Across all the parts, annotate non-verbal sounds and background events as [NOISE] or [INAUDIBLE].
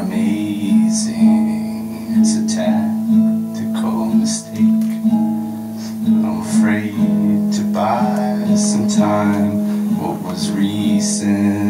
amazing. It's a tactical mistake. I'm afraid to buy some time. What was recent?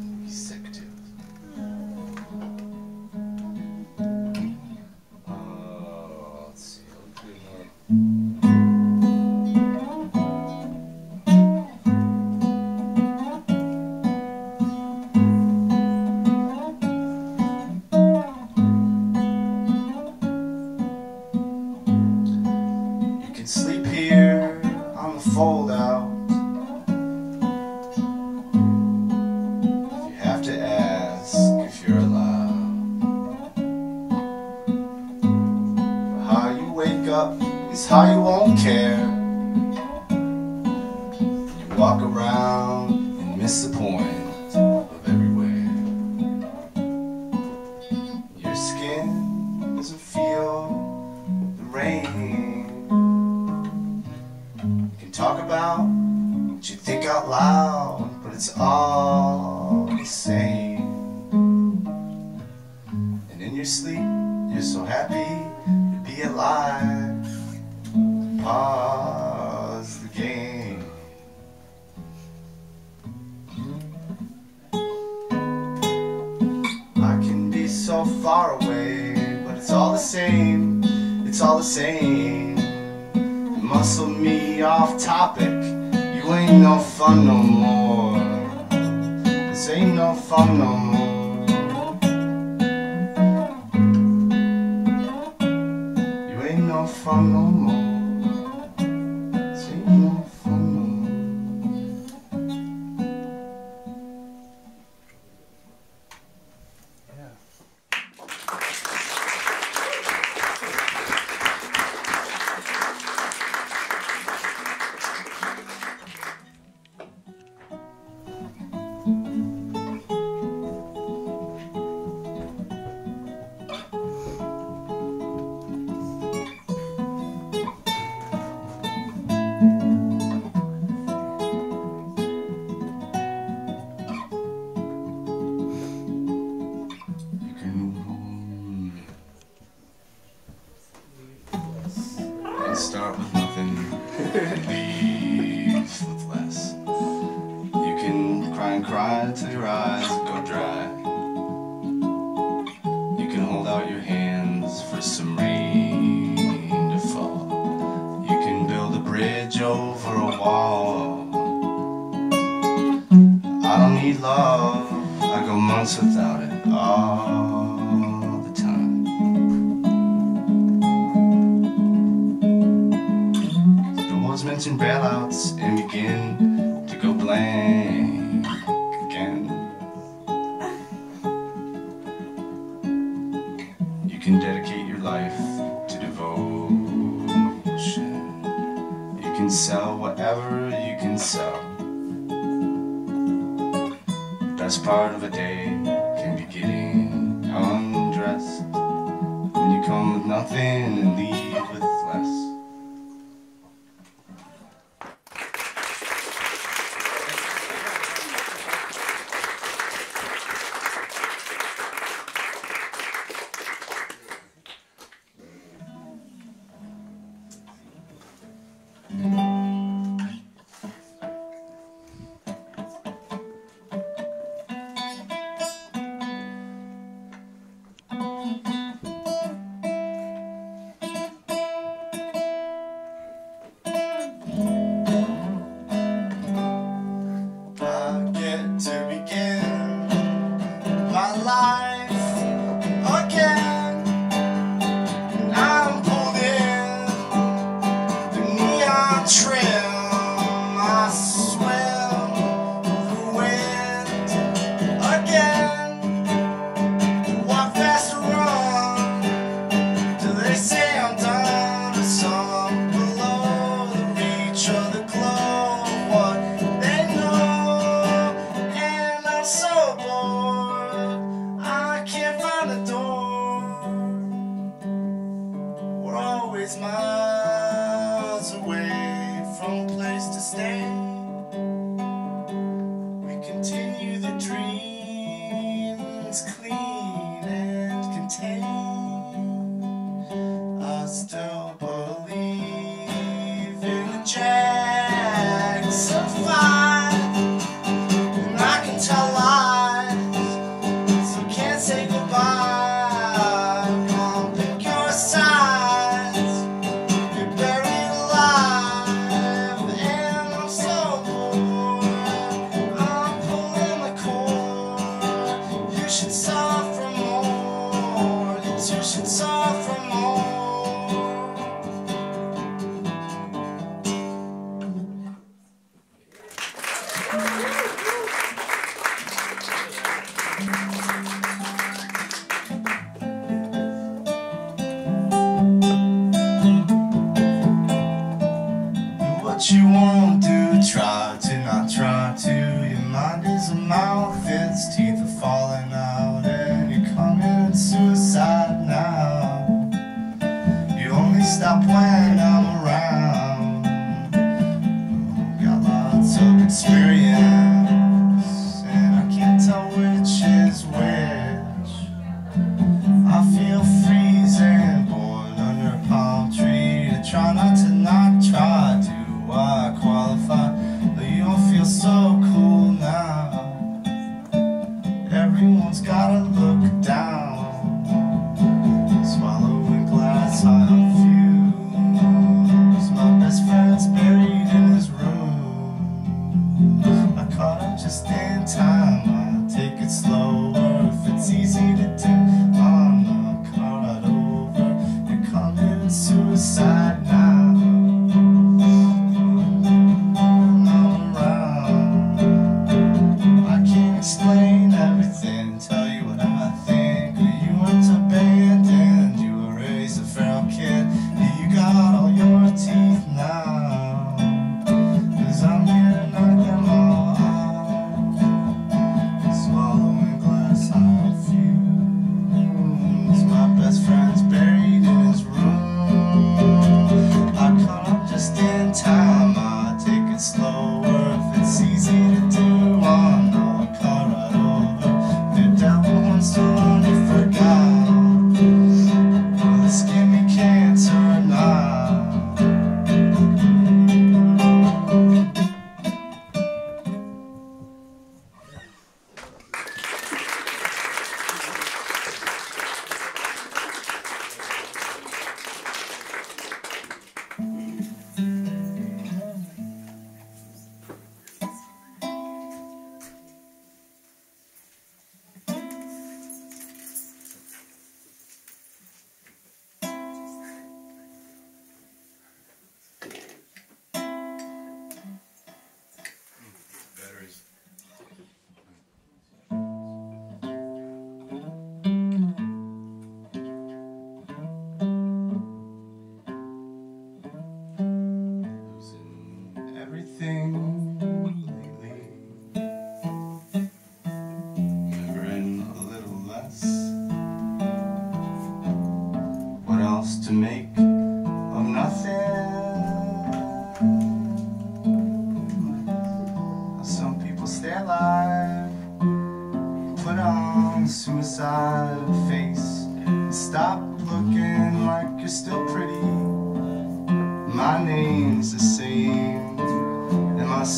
You're so happy to be alive. Pause the game. I can be so far away, but it's all the same. It's all the same. Muscle me off topic. You ain't no fun no more. This ain't no fun no more. fun. best part of a day can be getting undressed. When you come with nothing and leave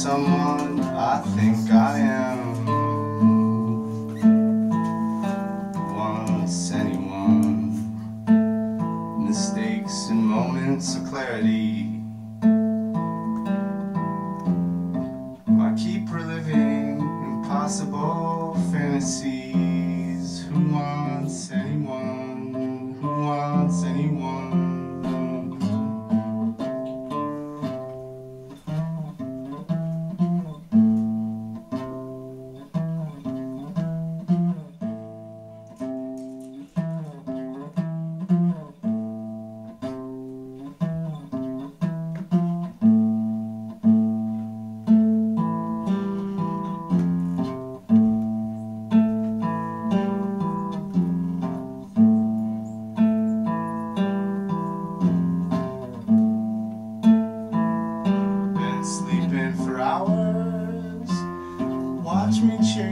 someone I think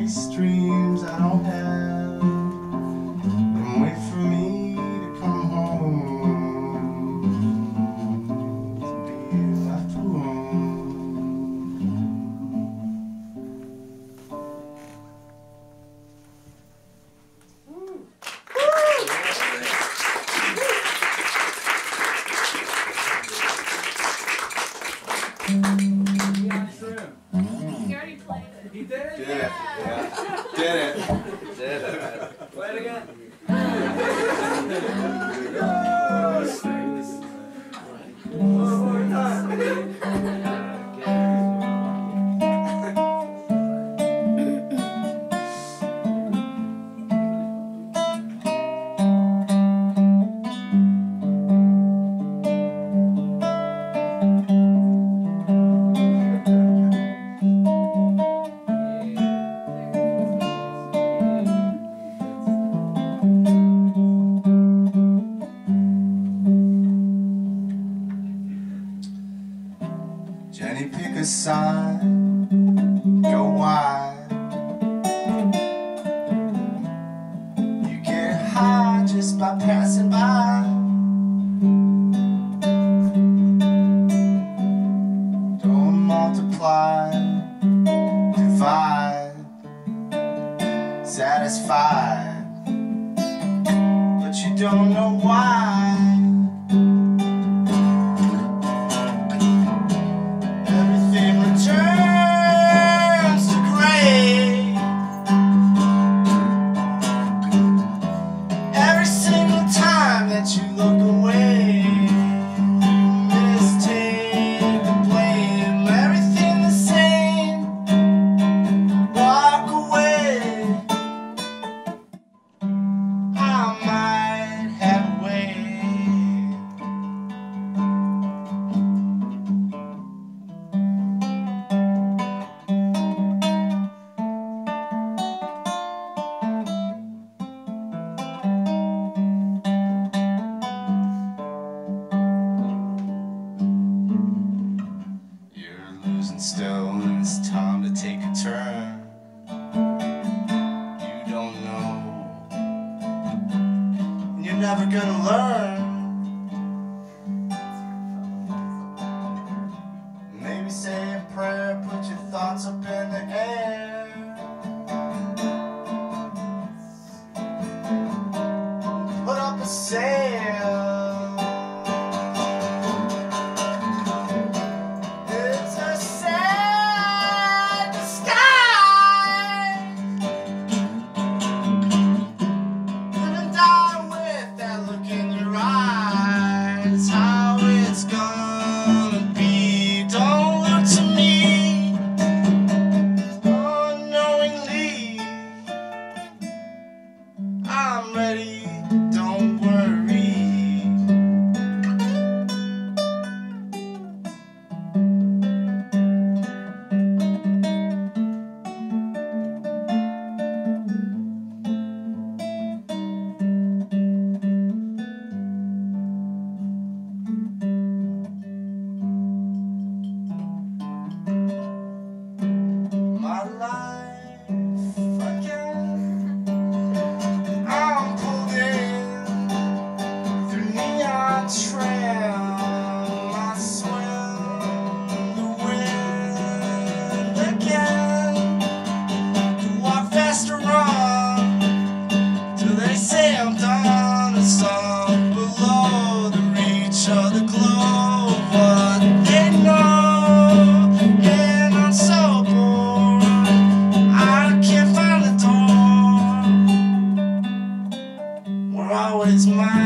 streams dreams I don't have. the sun go wide. You get high just by passing by. Ready.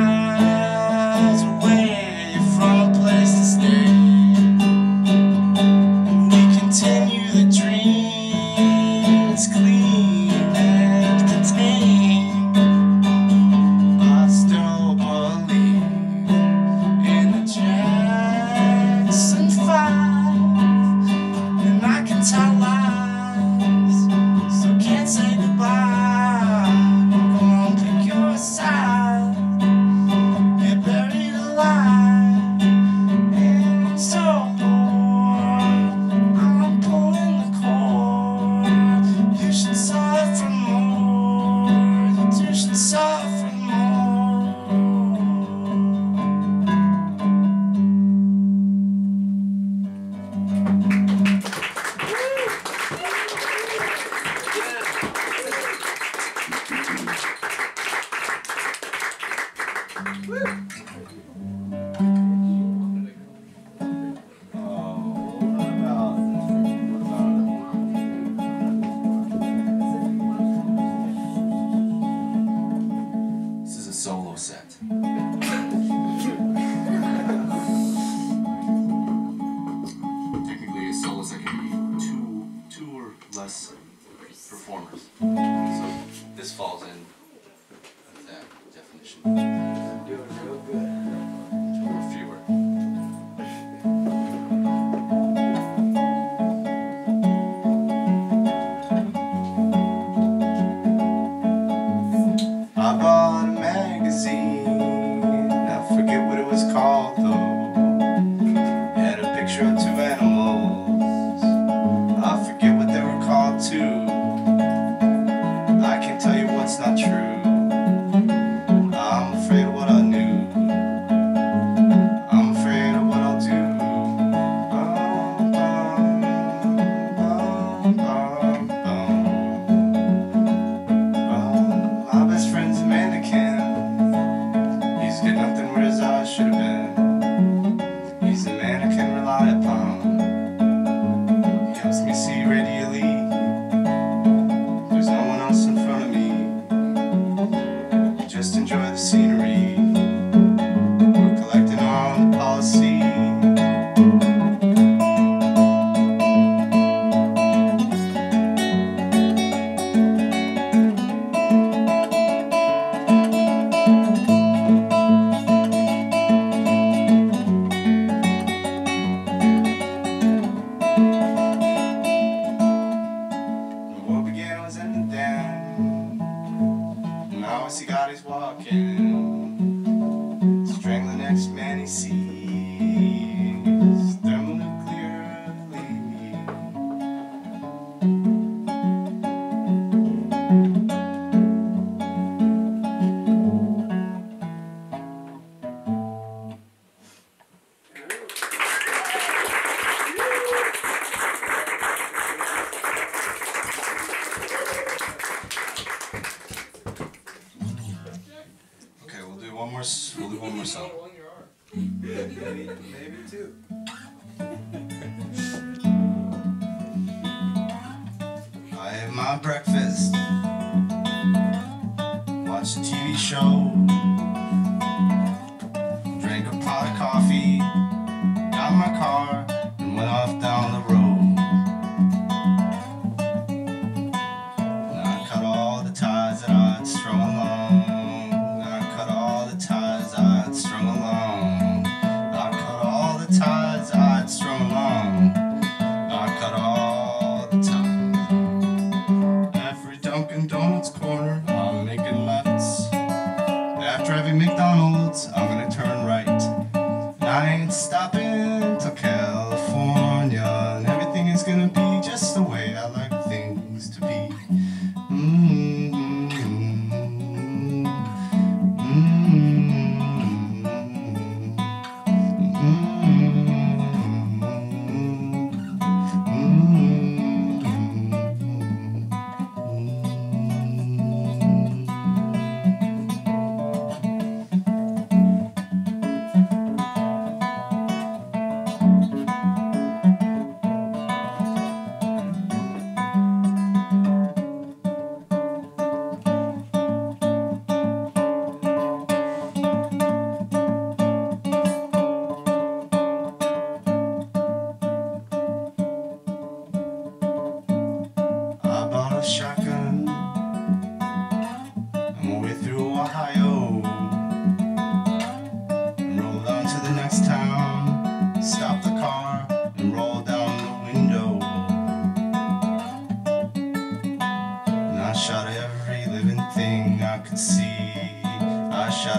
Always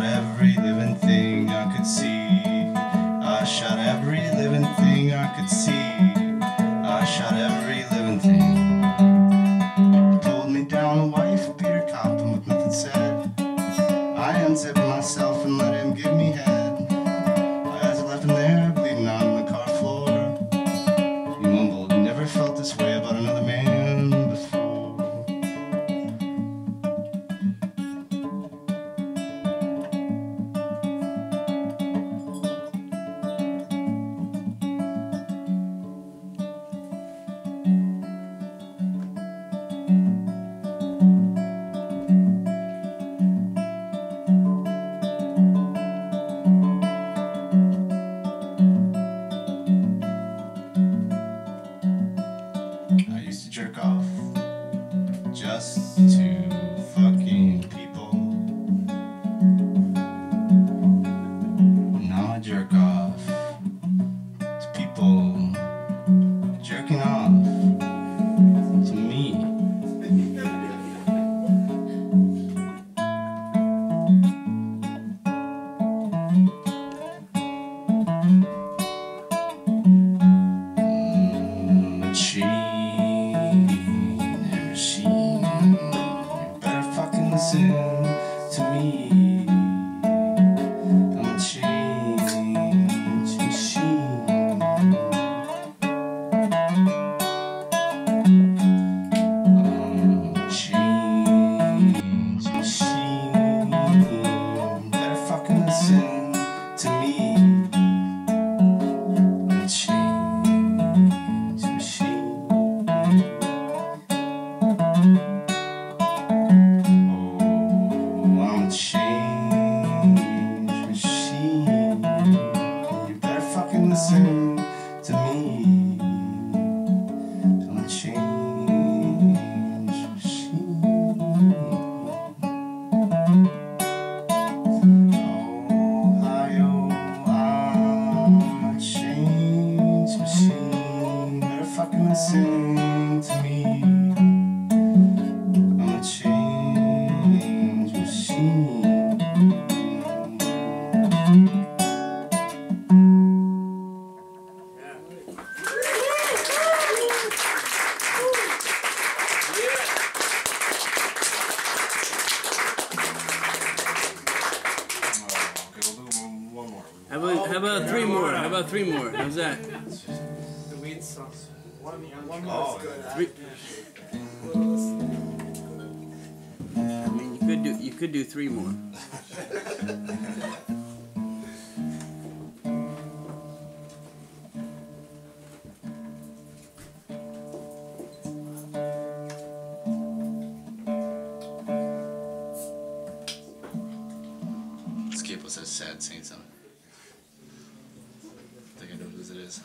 Every Now three more. Skip was a sad seeing something. I think I know whose it is.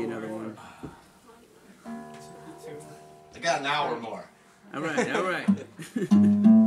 be another one. I got an hour more. All right, all right. [LAUGHS]